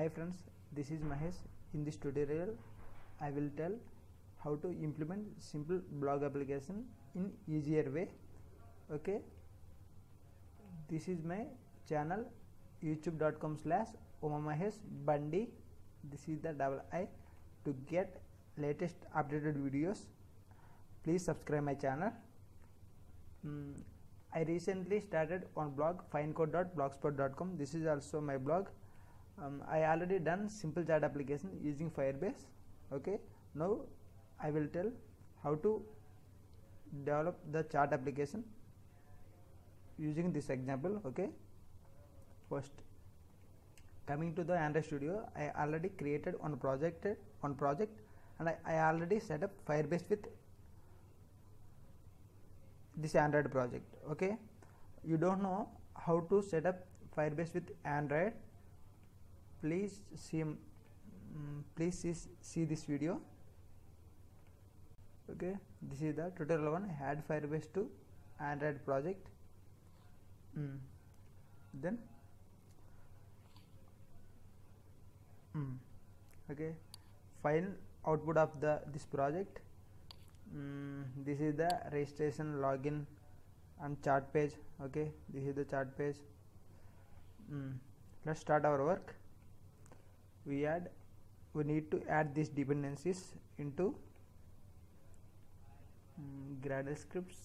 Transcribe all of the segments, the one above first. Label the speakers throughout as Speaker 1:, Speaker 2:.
Speaker 1: Hi friends, this is Mahesh. In this tutorial, I will tell how to implement simple blog application in easier way. Okay. This is my channel youtube.com slash Mahesh Bandi. This is the double I to get latest updated videos. Please subscribe my channel. Mm, I recently started on blog 5ncode.blogspot.com. This is also my blog. Um, I already done simple chat application using Firebase. Okay. Now I will tell how to develop the chat application using this example. Okay. First, coming to the Android Studio, I already created one project, one project, and I, I already set up Firebase with this android project okay you don't know how to set up firebase with android please see mm, please see, see this video okay this is the tutorial one add firebase to android project mm. then mm. okay final output of the this project mm, this is the registration login and chart page okay this is the chart page mm. let's start our work we add we need to add these dependencies into mm, gradle scripts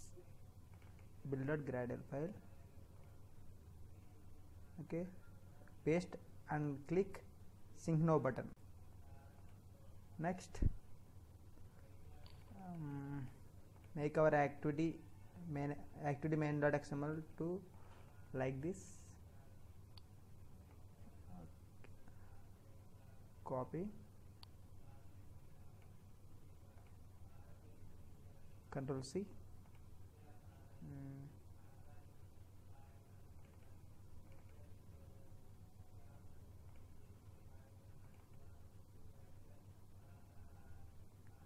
Speaker 1: build.gradle file. Okay. Paste and click sync now button. Next um, make our activity main activity main.xml to like this copy. Control c. Mm.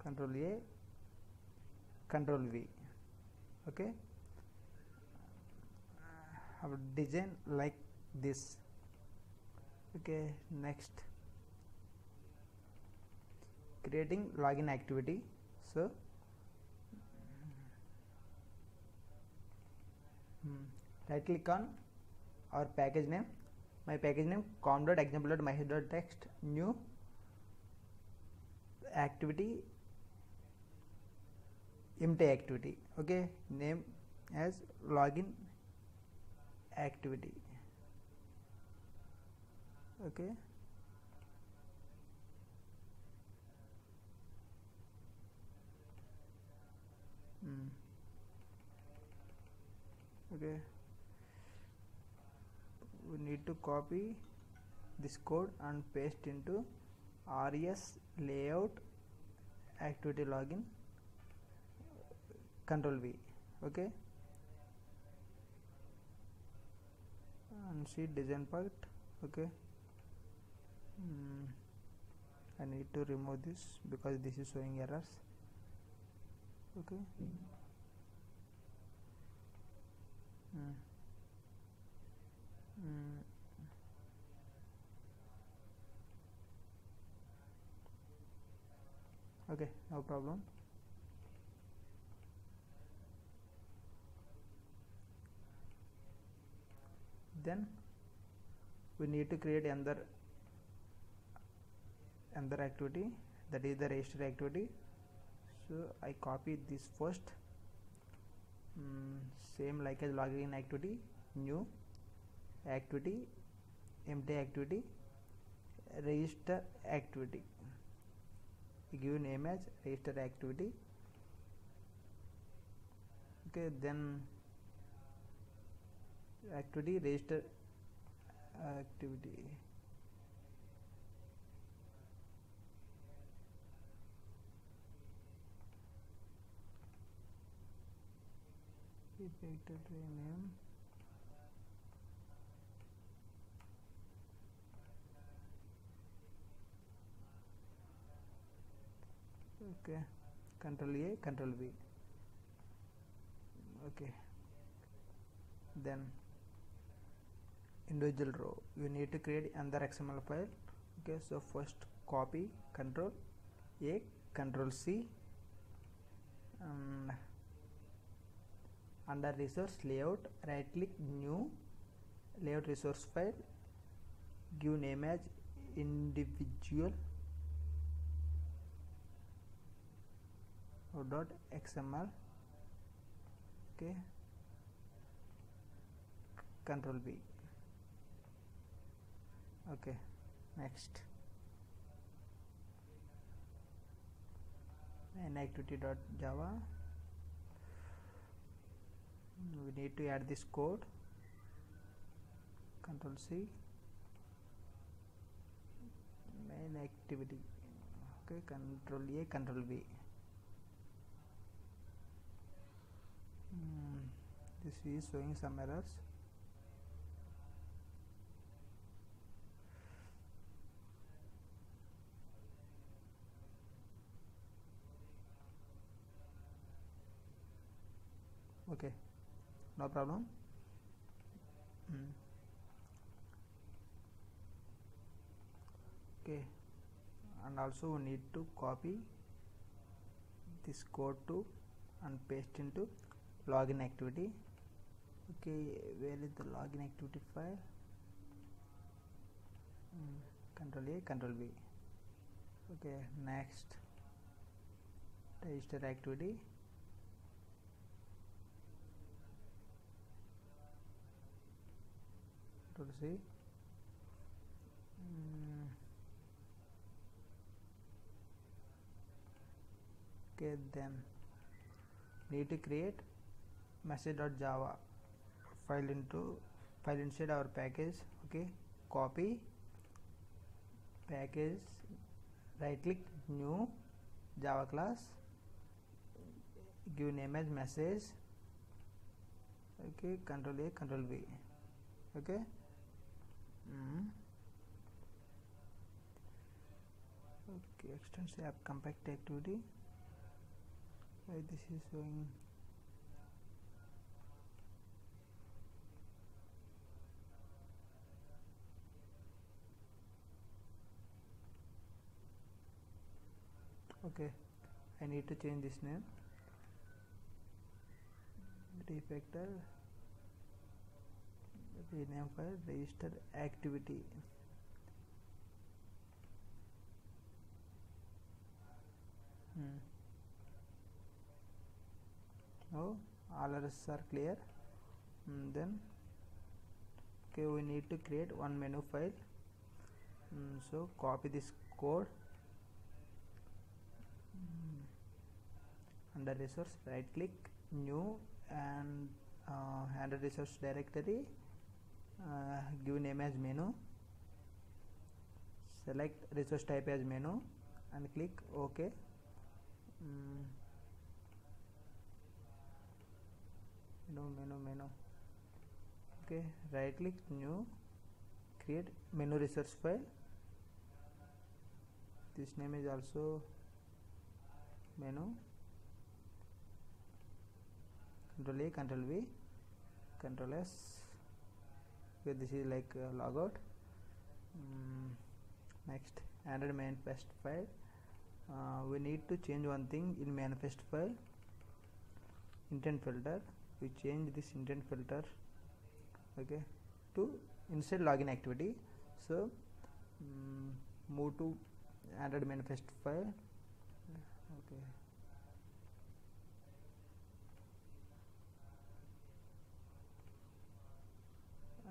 Speaker 1: control a. Control v. Okay? Our design like this. Okay next creating login activity. So hmm, right click on our package name. My package name com.example.myhead.text new activity empty activity. Okay name as login activity. Okay mm. okay. We need to copy this code and paste into res layout activity login control v. Okay. And see design part. Okay. Mm, I need to remove this because this is showing errors okay mm. Mm. okay no problem then we need to create another another activity that is the register activity so I copy this first. Mm, same like as login activity new activity empty activity register activity. Give name as register activity. Okay then activity register activity vector name okay. Control a control v okay. Then individual row. You need to create another xml file. Okay so first copy control a control c and under resource layout right click new layout resource file give name as individual dot xml okay control b okay next and activity.java we need to add this code. Control c. Main activity. Okay control a control b. Mm, this is showing some errors. Okay no problem. Mm. okay. And also we need to copy this code to and paste into login activity. Okay where is the login activity file? Mm. control a control b. Okay next. Register activity control C mm. okay then need to create message.java file into file inside our package okay copy package right click new java class give name as message okay control a control b okay mm. okay extends app compat activity. Why this is showing? Okay I need to change this name. Refactor rename file register activity. Hmm. now all errors are clear? Mm, then okay we need to create one menu file. Mm, so copy this code. Mm. under resource right click new and uh, under resource directory uh, give name as menu select resource type as menu and click ok mm. menu menu menu okay right click new create menu resource file this name is also menu control a control v control s okay this is like uh, logout. Mm, next android manifest file. Uh, we need to change one thing in manifest file. Intent filter. We change this intent filter okay to inside login activity. So mm, move to android manifest file. Okay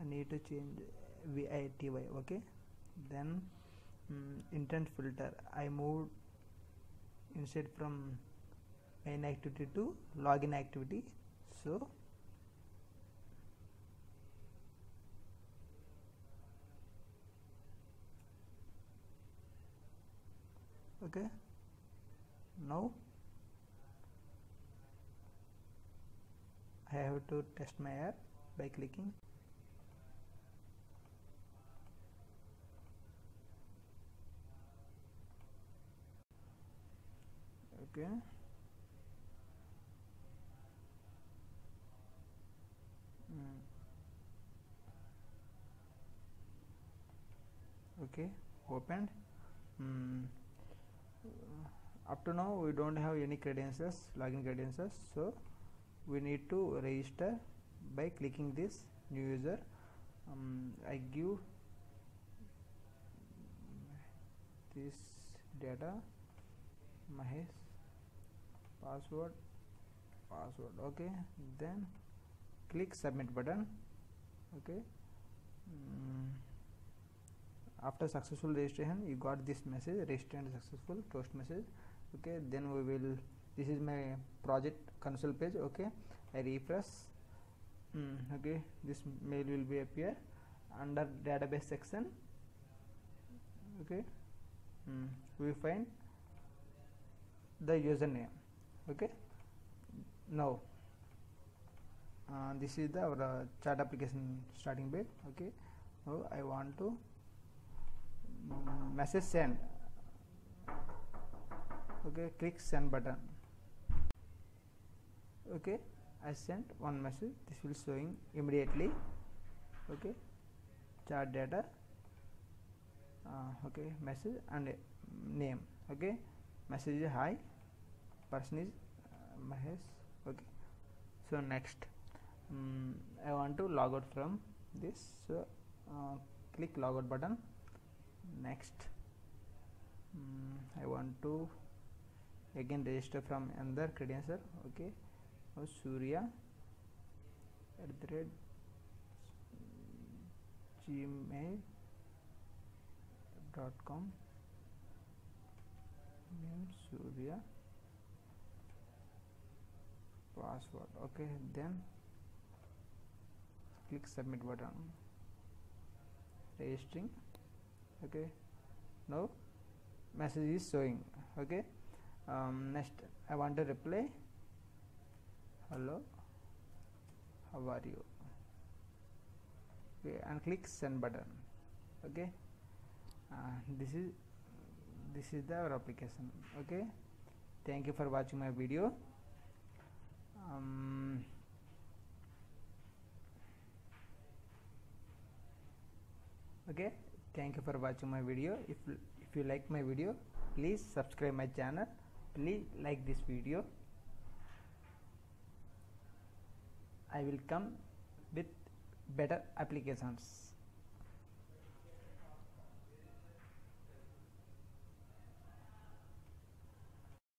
Speaker 1: I need to change VITY okay? Then mm, intent filter. I moved instead from main activity to login activity. So okay? Now I have to test my app by clicking okay. Okay opened. Mm, up to now we don't have any credentials login credentials so we need to register by clicking this new user. Um, I give this data Mahesh password password okay then click submit button okay mm. after successful registration you got this message registered successful post message okay then we will this is my project console page okay I refresh mm, okay this mail will be appear under database section okay mm, we find the username okay. Now uh, this is the our uh, application starting page okay. Now I want to um, message send. Okay. Click send button. Okay. I sent one message. This will showing immediately. Okay. Chat data. Uh, okay. Message and uh, name. Okay. Message is hi person is uh, Mahesh okay so next um, I want to log out from this so uh, click logout button next um, I want to again register from another credential okay now Surya at the rate gmail dot com name Surya password okay? Then click submit button. Registering okay? Now message is showing okay? Um, next I want to reply. Hello how are you? Okay and click send button okay? Uh, this is this is the our application okay? Thank you for watching my video um, okay thank you for watching my video. If if you like my video please subscribe my channel. Please like this video. I will come with better applications